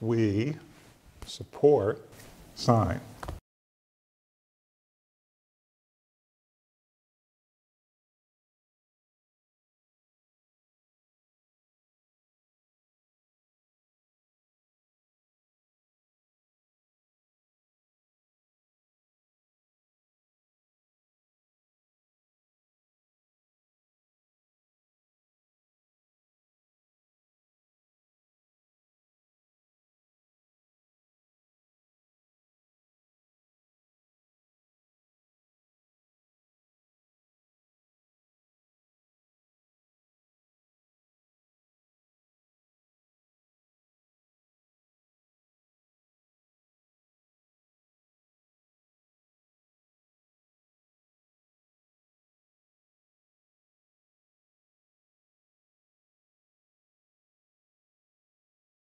we support, sign.